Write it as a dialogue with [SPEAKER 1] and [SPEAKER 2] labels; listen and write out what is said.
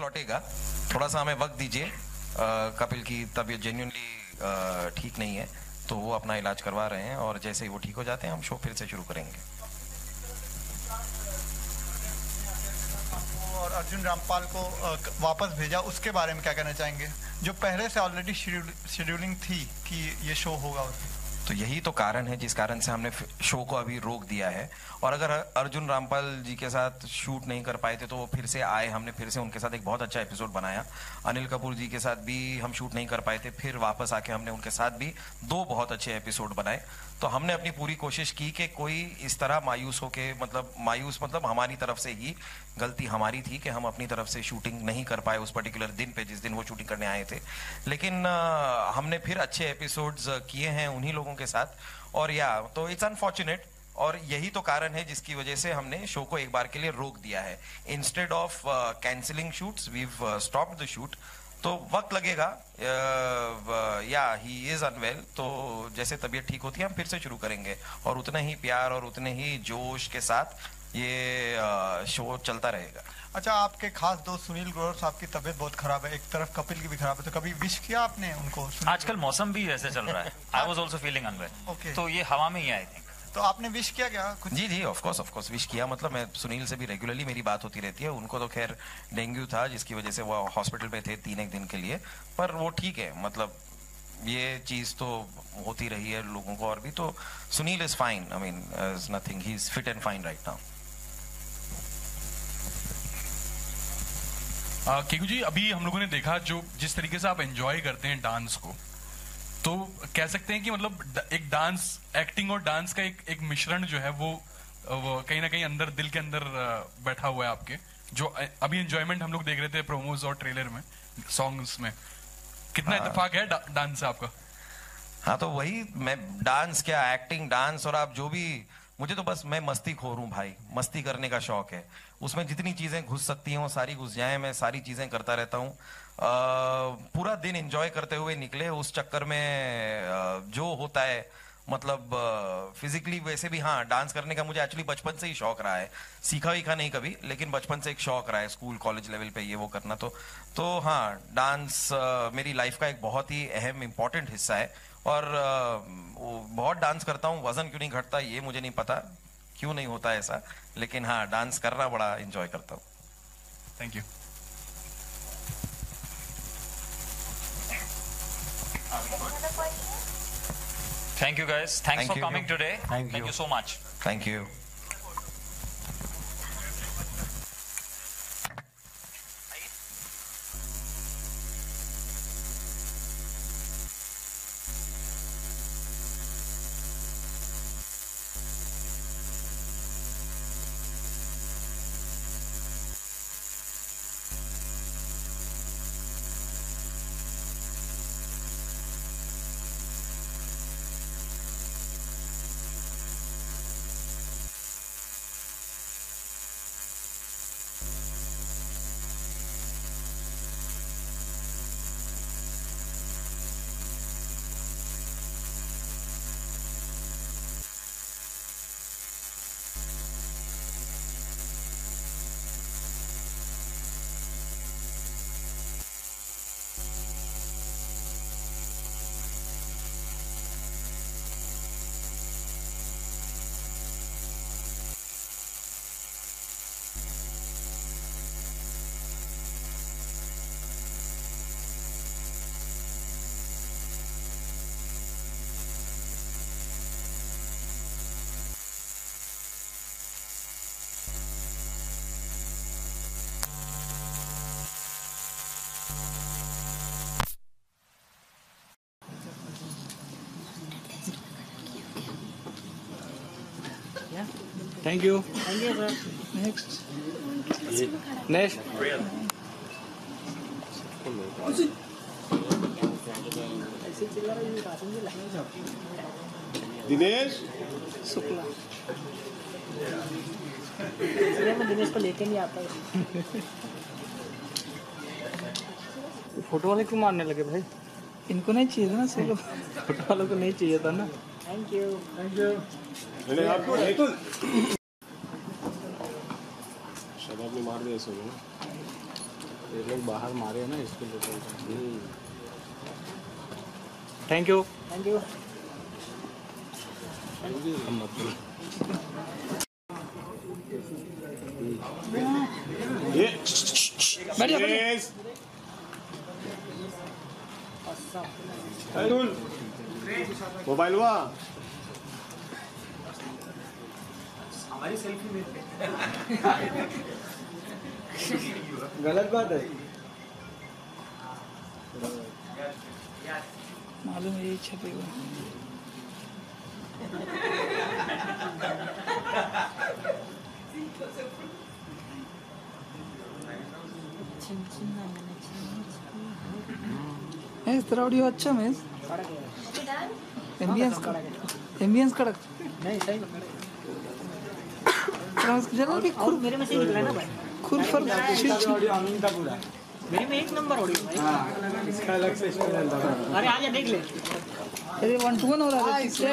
[SPEAKER 1] लौटेगा। थोड़ा सा हमें वक्त दीजिए। कपिल की तबीयत जेन्यूनली ठीक नहीं है तो वो अपना इलाज करवा रहे हैं और जैसे ही वो ठीक हो जाते हैं, हम शो फिर से शुरू करेंगे।
[SPEAKER 2] और अर्जुन रामपाल को वापस भेजा, उसके बारे में क्या कहना चाहेंगे? जो पहले से ऑलरेडी शेड्यूलिंग थी कि ये शो होगा उसमें।
[SPEAKER 1] तो यही तो कारण है जिस कारण से हमने शो को अभी रोक दिया है। और अगर अर्जुन रामपाल जी के साथ शूट नहीं कर पाए थे तो वो फिर से आए, हमने फिर से उनके साथ एक बहुत अच्छा एपिसोड बनाया। अनिल कपूर जी के साथ भी हम शूट नहीं कर पाए थे, फिर वापस आके हमने उनके साथ भी दो बहुत अच्छे एपिसोड बनाए। तो हमने अपनी पूरी कोशिश की कि कोई इस तरह मायूस हो के मतलब मायूस मतलब हमारी तरफ़ से ही, गलती हमारी थी कि हम अपनी तरफ़ से शूटिंग नहीं कर पाए उस पर्टिकुलर दिन पे जिस दिन वो शूटिंग करने आए थे। लेकिन हमने फिर अच्छे एपिसोड्स किए हैं, उन्हीं लोगों के साथ। और या तो इट्स अनफॉर्चुनेट और यही तो कारण है जिसकी वजह से हमने शो को एक बार के लिए रोक दिया है। Instead of cancelling shoots we stop the shoot तो वक्त लगेगा या ही इज़ अनवेल तो जैसे तबीयत ठीक होती है, हम फिर से शुरू करेंगे। और उतने ही प्यार और उतने ही जोश के साथ ये शो चलता रहेगा।
[SPEAKER 2] अच्छा आपके खास दोस्त सुनील ग्रोवर साहब की तबीयत बहुत खराब है एक तरफ़ कपिल की भी खराब है तो कभी विश किया आपने उनको सुनील
[SPEAKER 3] आजकल मौसम भी ऐसे चल रहा है। I was also feeling unwell तो ये हवा में ही आई थिंक
[SPEAKER 2] तो आपने विश किया क्या? कुछ
[SPEAKER 1] जी जी of course of course wish किया। मतलब मैं सुनील से भी रेगुलरली मेरी बात होती रहती है। उनको तो खैर डेंगू था जिसकी वजह से वो हॉस्पिटल में थे तीन एक दिन के लिए। पर वो ठीक है मतलब ये चीज़ तो होती रही है लोगों को और भी। तो Sunil is fine I mean is nothing he is fit and fine right now
[SPEAKER 4] Keku ji अभी हम लोगों ने देखा जो जिस तरीके से आप एंजॉय करते हैं डांस को तो कह सकते हैं कि मतलब एक डांस एक्टिंग और डांस का एक एक मिश्रण जो है वो, वो कहीं ना कहीं अंदर दिल के अंदर बैठा हुआ है आपके जो अभी एंजॉयमेंट हम लोग देख रहे थे प्रोमोज और ट्रेलर में सॉन्ग्स में कितना हाँ। इतफाक है डा, डांस से आपका
[SPEAKER 1] हाँ तो वही मैं डांस क्या एक्टिंग डांस और आप जो भी मुझे तो बस मैं मस्ती खो हूँ भाई, मस्ती करने का शौक है। उसमें जितनी चीज़ें घुस सकती हैं, सारी घुस जाए, मैं सारी चीज़ें करता रहता हूँ। पूरा दिन एंजॉय करते हुए निकले, उस चक्कर में जो होता है मतलब फिजिकली वैसे भी हाँ डांस करने का मुझे एक्चुअली बचपन से ही शौक रहा है। सीखा वीखा नहीं कभी लेकिन बचपन से एक शौक रहा है स्कूल कॉलेज लेवल पे ये वो करना। तो तो हाँ डांस मेरी लाइफ का एक बहुत ही अहम इंपॉर्टेंट हिस्सा है। और बहुत डांस करता हूँ वज़न क्यों नहीं घटता ये मुझे नहीं पता। क्यों नहीं होता ऐसा? लेकिन हाँ डांस करना बड़ा इंजॉय करता हूँ।
[SPEAKER 4] Thank you
[SPEAKER 3] Thank you guys. Thanks
[SPEAKER 1] Thank
[SPEAKER 3] for
[SPEAKER 1] you.
[SPEAKER 3] coming today.
[SPEAKER 1] Thank,
[SPEAKER 3] Thank
[SPEAKER 1] you.
[SPEAKER 3] you so much. Thank you.
[SPEAKER 1] Thank you
[SPEAKER 5] Thank you. Thank you, sir. Next. Next.
[SPEAKER 6] Dinesh
[SPEAKER 7] Shukla इसलिए मैं दिनेश को लेके नहीं आता
[SPEAKER 5] photo वाले क्यों मारने लगे भाई
[SPEAKER 7] इनको नहीं चाहिए था ना सिर्फ़
[SPEAKER 5] फ़ोटो वालों को नहीं चाहिए था ना
[SPEAKER 7] थैंक यू
[SPEAKER 5] थैंक यू
[SPEAKER 6] मैंने आपको नहीं शराब में मार दिया सोनू
[SPEAKER 5] ये लोग बाहर मारे हैं ना इसके लिए थैंक यू
[SPEAKER 7] थैंक यू।
[SPEAKER 6] ये
[SPEAKER 7] बैठ जा बैठ जा।
[SPEAKER 6] यस अर्जुन मोबाइल
[SPEAKER 5] गलत बात है।
[SPEAKER 7] मालूम है यही छपेगा महेश तेरा ऑडियो अच्छा महेश एम्बियंस का एम्बियंस कड़क
[SPEAKER 8] नहीं सही
[SPEAKER 7] जरा भी खुर
[SPEAKER 8] मेरे में से निकला ना भाई
[SPEAKER 7] खुर फर छिल छिल
[SPEAKER 5] ऑडियो अमीन का पूरा
[SPEAKER 8] मेरे में एक नंबर ऑडियो भाई।
[SPEAKER 5] हाँ इसका अलग से
[SPEAKER 8] अरे आजा देख ले।
[SPEAKER 7] अरे वन टू वन हो रहा है तीसरे